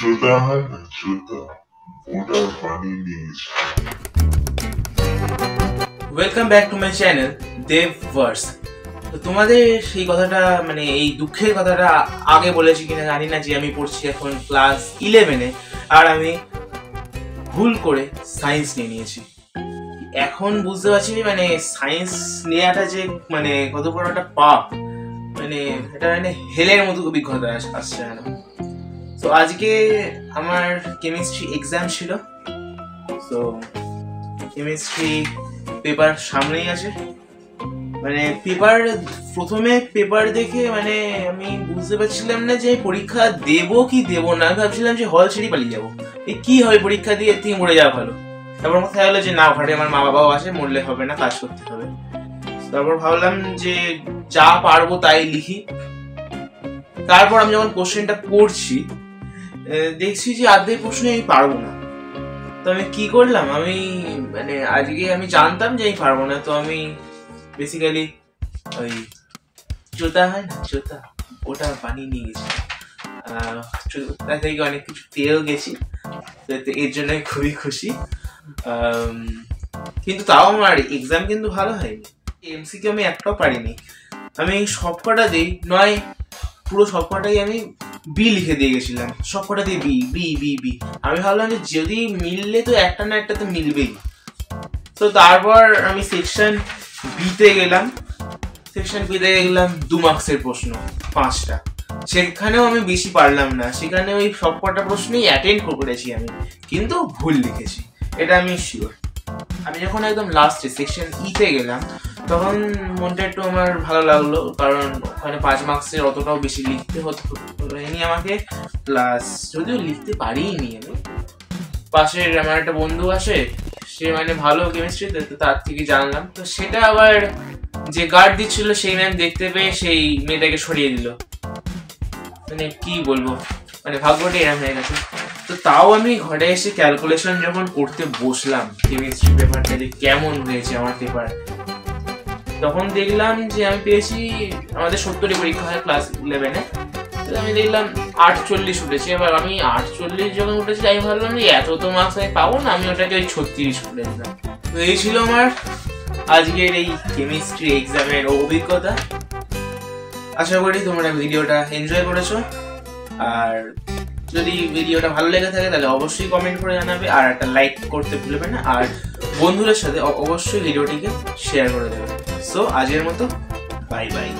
না welcome back to my channel Dev verse তো তোমাদের সেই কথাটা মানে এই দুঃখের কথাটা আগে বলেছি কিনা জানি না, যে আমি পড়ছি এখন ক্লাস ইলেভেনে আর আমি ভুল করে সায়েন্স নিয়ে নিয়েছি। এখন বুঝতে পারছি মানে সায়েন্স নেওয়াটা যে মানে কত বড় একটা পাপ মানে এটা মানে হেলের মতো অভিজ্ঞতা আসছে যেন তো আজকে আমার কেমিস্ট্রি এক্সাম ছিল। তো কেমিস্ট্রি পেপার সামনেই আছে। মানে পেপার প্রথমে পেপার দেখে মানে আমি বুঝতে পারছিলাম না যে পরীক্ষা দেবো কি দেবো না। ভাবছিলাম যে হল ছেড়ে পালিয়ে যাব। এই কি হবে পরীক্ষা দিয়ে? থেকে মরে যাওয়া ভালো। তারপর মাথায় হলো যে, না ঘরে আমার মা বাবাও আছে মরলে হবে না, কাজ করতে হবে। তারপর ভাবলাম যে, যা পারব তাই লিখি। তারপর আমি যখন কোশ্চেনটা পড়ছি দেখছি যে আর্ধেক প্রশ্ন আমি পারব না। তো আমি কি করলাম? আমি মানে আজকে আমি জানতাম যে আমি পারব না তো আমি বেসিক্যালি ওই জোতা হয় না? জোতা। ওটা বানিয়ে নিয়ে গেছি। আহ, থেকে অনেক কিছু পেয়েও গেছি। এর জন্য খুবই খুশি। কিন্তু তাও আমার এক্সাম কিন্তু ভালো হয়নি। এমসিকে আমি একটাও পারিনি। আমি সবকটা দিই। নয় পুরো সবকটাই আমি বি লিখে দিয়ে গেছিলাম। সবকটা দিয়ে বি বি বি বি আমি ভাবলাম যে যদি মিললে তো একটা না একটা তো মিলবেই। তো তারপর আমি সেকশন বিতে গেলাম। সেকশন বিতে গেলাম দু মার্কসের প্রশ্ন, পাঁচটা। সেখানেও আমি বেশি পারলাম না। সেখানে ওই সবকটা প্রশ্নই অ্যাটেন্ড করেছি আমি, কিন্তু ভুল লিখেছি। এটা আমি শিওর আমি যখন একদম লাস্টে সেকশন ইতে গেলাম তখন মনটা একটু আমার ভালো লাগল, কারণ ওখানে পাঁচ মার্কসের অতটাও বেশি লিখতে হতো হয়নি আমাকে। প্লাস যদিও লিখতে পারিনি আমি। পাশের আমার একটা বন্ধু আসে, সে মানে ভালো কেমিস্ট্রিতে তো তার থেকে জানলাম। তো সেটা আবার যে গার্ড দিচ্ছিল, সেই ম্যাম দেখতে পেয়ে সেই মেয়েটাকে সরিয়ে দিল। মানে কি বলব? মানে ভাগ্যটা এরম হয়ে গেছে। তো তাও আমি ঘরে এসে ক্যালকুলেশন যখন করতে বসলাম কেমিস্ট্রি পেপারটা যে কেমন হয়েছে আমার পেপার তখন দেখলাম যে আমি পেয়েছি আমাদের সত্তরই পরীক্ষা হয় ক্লাস ইলেভেনে তো আমি দেখলাম আটচল্লিশ উঠেছে। এবার আমি আটচল্লিশ যখন উঠেছি, আমি ভাবলাম যে এত তো মার্কস আমি পাবো না, আমি ওটাকে ওই ছত্রিশ করে দিলাম। তো এই ছিল আমার আজকের এই কেমিস্ট্রি এক্সামের অভিজ্ঞতা। আশা করি তোমরা ভিডিওটা এনজয় করেছ। আর যদি ভিডিওটা ভালো লেগে থাকে, তাহলে অবশ্যই কমেন্ট করে জানাবে আর একটা লাইক করতে ভুলবে না। আর বন্ধুদের সাথে অবশ্যই ভিডিওটিকে শেয়ার করে দেবে। সো আজকের মতো বাই বাই